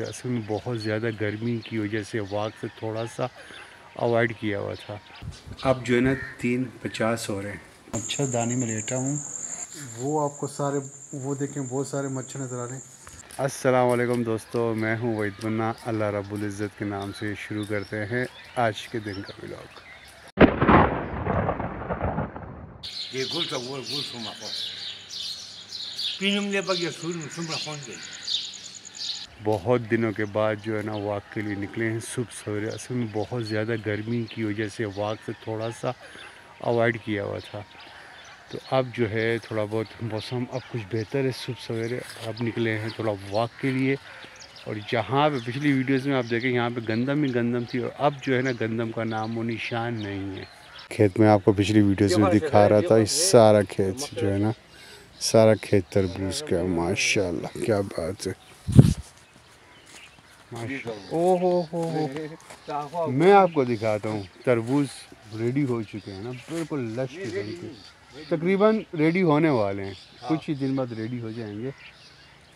रहे असल में बहुत ज़्यादा गर्मी की वजह से वाक से थोड़ा सा अवॉइड किया हुआ था। अब जो है ना तीन पचास हो रहे हैं। मच्छर दानी में लेटा हूँ। वो आपको सारे वो देखें बहुत सारे मच्छर नज़र आ रहे हैं। अस्सलाम वालेकुम दोस्तों मैं हूँ वहीद बन्ना अल्लाह रब्बुल इज़्ज़त के नाम से शुरू करते हैं आज के दिन का व्लॉग। ये गुल तो गुल गुल सुमा को पिनुम ले बगे सुन सुमरा कौन गई। बहुत दिनों के बाद जो है ना वाक के लिए निकले हैं। सुबह सवेरे असल में बहुत ज़्यादा गर्मी की वजह से वाक से थोड़ा सा अवॉइड किया हुआ था। तो अब जो है थोड़ा बहुत मौसम अब कुछ बेहतर है। सुबह सवेरे अब निकले हैं थोड़ा वाक के लिए। और जहाँ पे पिछली वीडियोस में आप देखें यहाँ पे गंदम ही गंदम थी और अब जो है ना गंदम का नाम वो निशान नहीं है। खेत में आपको पिछली वीडियोस में दिखा रहा था इस सारा खेत जो है ना सारा खेत तरबूज का माशाल्लाह क्या बात है। ओहो हो हो। मैं आपको दिखाता हूँ तरबूज रेडी हो चुके हैं ना बिल्कुल लश किस्म के तकरीबन रेडी होने वाले हैं। कुछ ही दिन बाद रेडी हो जाएँगे।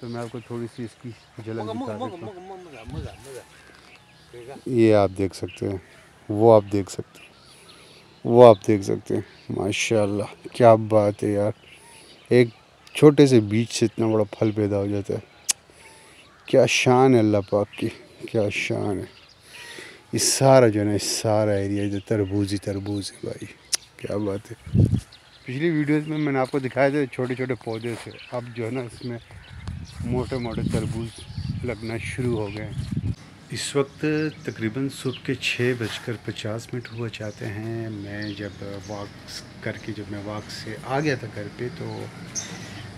तो मैं आपको थोड़ी सी इसकी झलक दिखा देता हूँ। ये आप देख सकते हैं वो आप देख सकते हैं वो आप देख सकते हैं। माशाल्लाह क्या बात है यार। एक छोटे से बीज से इतना बड़ा फल पैदा हो जाता है। क्या शान है अल्लाह पाक की, क्या शान है। इस सारा जो है ना, इस सारा एरिया जो तरबूज ही तरबूज है भाई, क्या बात है। पिछली वीडियोस में मैंने आपको दिखाया था छोटे छोटे पौधे से, अब जो है ना, इसमें मोटे मोटे तरबूज लगना शुरू हो गए इस वक्त तकरीबन सुबह के छः बजकर पचास मिनट हुआ चाहते हैं। मैं जब वॉक करके, जब मैं वॉक से आ गया था घर पे तो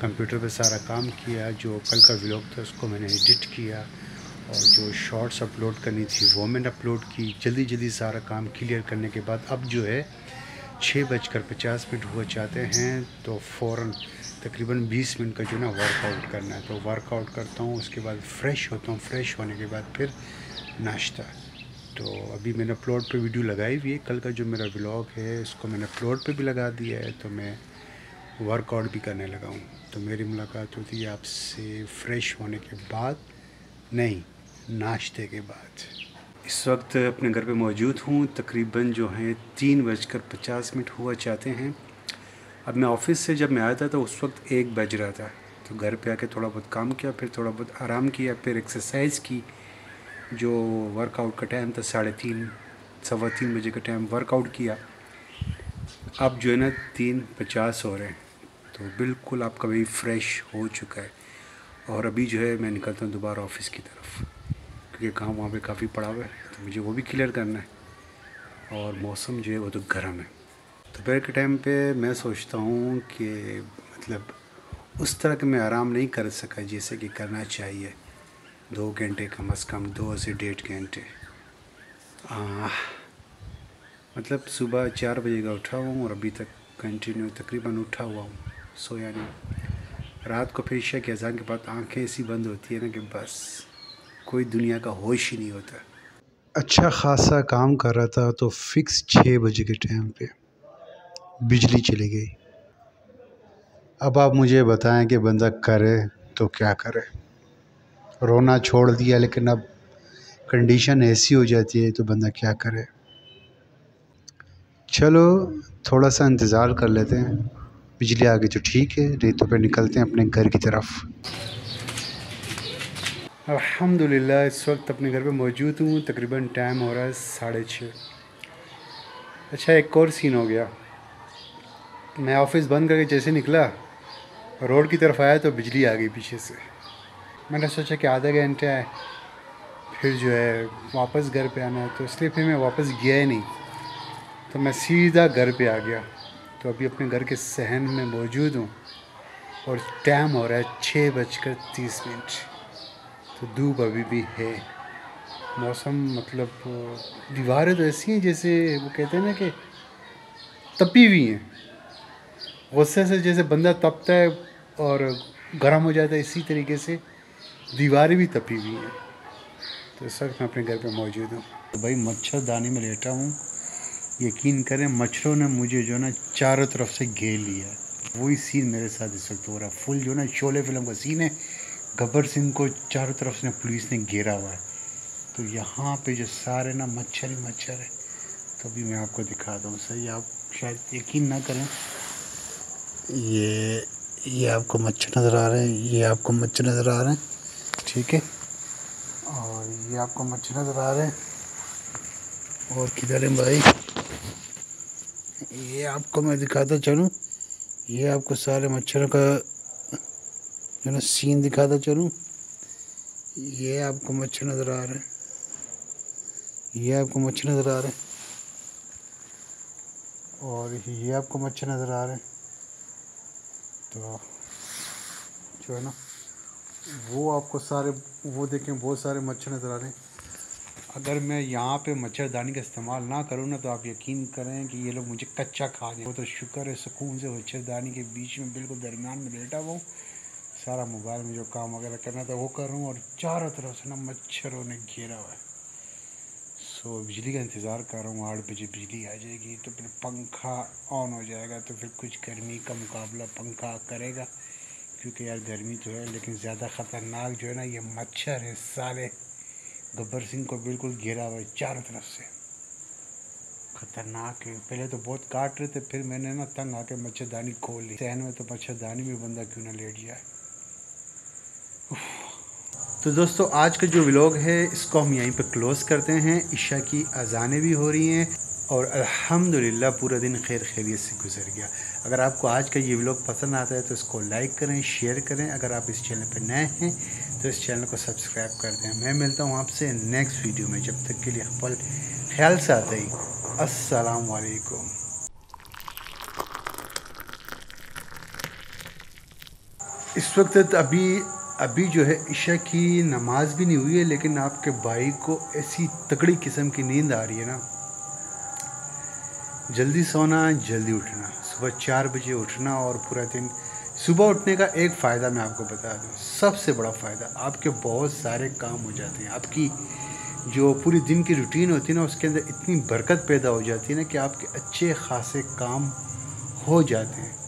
कंप्यूटर पे सारा काम किया, जो कल का व्लॉग था, उसको मैंने एडिट किया और जो शॉर्ट्स अपलोड करनी थी, वो मैंने अपलोड की। जल्दी जल्दी सारा काम क्लियर करने के बाद अब जो है, छः बजकर पचास मिनट हुआ चाहते हैं तो फ़ौर तकरीबन बीस मिनट का जो ना वर्कआउट करना है। तो वर्कआउट करता हूँ, उसके बाद फ्रेश होता हूँ फ्रेश होने के बाद फिर नाश्ता। तो अभी मैंने अपलोड पे वीडियो लगाई हुई है। कल का जो मेरा ब्लॉग है, उसको मैंने अपलोड पे भी लगा दिया है तो मैं वर्कआउट भी करने लगा हूँ। तो मेरी मुलाकात होती है आपसे फ्रेश होने के बाद, नहीं, नाश्ते के बाद। इस वक्त अपने घर पे मौजूद हूँ। तकरीबन जो है तीन बजकर पचास मिनट हुआ चाहते हैं। अब मैं ऑफ़िस से जब मैं आया था तो उस वक्त एक बज रहा था। तो घर पे आके थोड़ा बहुत काम किया, फिर थोड़ा बहुत आराम किया, फिर एक्सरसाइज की, जो वर्कआउट का टाइम था, साढ़े तीन, सवा तीन बजे का टाइम वर्कआउट किया। अब जो है ना, तीन पचास हो रहे हैं। तो बिल्कुल आपका भी फ्रेश हो चुका है। और अभी जो है, मैं निकलता हूँ दोबारा ऑफ़िस की तरफ़। क्योंकि काम वहाँ पे काफ़ी पड़ा हुआ है तो मुझे वो भी क्लियर करना है। और मौसम जो है, वो तो गर्म है। दोपहर के टाइम पे मैं सोचता हूँ कि मतलब उस तरह के मैं आराम नहीं कर सका, जैसे कि करना चाहिए। दो घंटे कम अज़ कम, दो से डेढ़ घंटे। मतलब सुबह चार बजे का उठा हुआ हूँ और अभी तक कंटिन्यू तकरीबन उठा हुआ हूँ। सोया नहीं रात को फिर ईशा के अजान के बाद आँखें ऐसी बंद होती है ना कि बस कोई दुनिया का होश ही नहीं होता। अच्छा खासा काम कर रहा था तो फिक्स छः बजे के टाइम पे बिजली चली गई। अब आप मुझे बताएँ कि बंदा करे तो क्या करे? रोना छोड़ दिया लेकिन अब कंडीशन ऐसी हो जाती है तो बंदा क्या करे? चलो, थोड़ा सा इंतज़ार कर लेते हैं। बिजली आ गई तो ठीक है नहीं तो फिर निकलते हैं अपने घर की तरफ़। अल्हम्दुलिल्लाह, इस वक्त अपने घर पे मौजूद हूँ। तकरीबन टाइम हो रहा है साढ़े छः। अच्छा एक और सीन हो गया। मैं ऑफ़िस बंद करके जैसे निकला, रोड की तरफ़ आया तो बिजली आ गई पीछे से। मैंने सोचा कि आधा घंटे आए फिर जो है वापस घर पे आना है। तो इसलिए फिर मैं वापस गया ही नहीं। तो मैं सीधा घर पे आ गया। तो अभी अपने घर के सहन में मौजूद हूँ और टाइम हो रहा है छः बजकर तीस मिनट। तो धूप अभी भी है। मौसम मतलब दीवारें तो ऐसी हैं जैसे वो कहते हैं ना कि तपी हुई हैं। गुस्से से जैसे बंदा तपता है और गर्म हो जाता है इसी तरीके से दीवारें भी तपी हुई हैं। तो इस वक्त मैं अपने घर पे मौजूद हूँ। तो भाई मच्छरदानी में लेटा हूँ। यकीन करें, मच्छरों ने मुझे जो ना चारों तरफ़ से घेर लिया। वही सीन मेरे साथ इस वक्त हो रहा है। फुल जो ना शोले फ़िल्म का सीन है। गब्बर सिंह को चारों तरफ़ से पुलिस ने घेरा हुआ है। तो यहाँ पे जो सारे ना मच्छर ही मच्छर है। तो अभी मैं आपको दिखा दूँ। सही आप शायद यकीन ना करें। ये ये आपको मच्छर नज़र आ रहे हैं। ये आपको मच्छर नज़र आ रहे हैं। ठीक है? और ये आपको मच्छर नज़र आ रहे हैं। और किधर है भाई? ये आपको मैं दिखाता चलूँ। ये आपको सारे मच्छरों का, जो ना सीन दिखाता चलूँ। ये आपको मच्छर नज़र आ रहे हैं। ये आपको मच्छर नज़र आ रहे हैं। और ये आपको मच्छर नज़र आ रहे हैं। तो जो है ना, वो आपको सारे, वो देखें, बहुत सारे मच्छर नज़र आ रहे हैं। अगर मैं यहाँ पे मच्छरदानी का इस्तेमाल ना करूँ ना तो आप यकीन करें कि ये लोग मुझे कच्चा खा गए वो तो शुक्र है, सुकून से मच्छरदानी के बीच में बिल्कुल दरमियान में लेटा हुआ सारा मोबाइल में जो काम वगैरह करना था वो कर रहा हूँ और चारों तरफ़ से ना मच्छरों ने घेरा हुआ है। सो बिजली का इंतज़ार कर रहा हूँ, आठ बजे बिजली आ जाएगी तो फिर पंखा ऑन हो जाएगा तो फिर कुछ गर्मी का मुकाबला पंखा करेगा। क्योंकि यार गर्मी तो है, लेकिन ज़्यादा ख़तरनाक जो है ना, ये मच्छर है सारे गब्बर सिंह को बिल्कुल घेरा हुआ है चारों तरफ़ से। खतरनाक है। पहले तो बहुत काट रहे थे, फिर मैंने ना तंग आके मच्छरदानी खोल ली। सहन में तो मच्छरदानी भी बंदा क्यों ना लेट जाए? तो दोस्तों, आज का जो व्लॉग है, इसको हम यहीं पर क्लोज़ करते हैं। ईशा की अजानें भी हो रही हैं। और अल्हम्दुलिल्लाह पूरा दिन खैर खैरियत से गुजर गया। अगर आपको आज का ये व्लॉग पसंद आता है तो इसको लाइक करें, शेयर करें। अगर आप इस चैनल पर नए हैं तो इस चैनल को सब्सक्राइब कर दें। मैं मिलता हूँ आपसे नेक्स्ट वीडियो में। जब तक के लिए पल ख्याल से आते ही। असलकुम इस वक्त अभी अभी जो है ईशा की नमाज़ भी नहीं हुई है, लेकिन आपके भाई को ऐसी तगड़ी किस्म की नींद आ रही है ना। जल्दी सोना, जल्दी उठना। सुबह चार बजे उठना और पूरा दिन। सुबह उठने का एक फ़ायदा मैं आपको बता दूँ, सबसे बड़ा फ़ायदा, आपके बहुत सारे काम हो जाते हैं। आपकी जो पूरी दिन की रूटीन होती है ना, उसके अंदर इतनी बरकत पैदा हो जाती है ना कि आपके अच्छे खासे काम हो जाते हैं।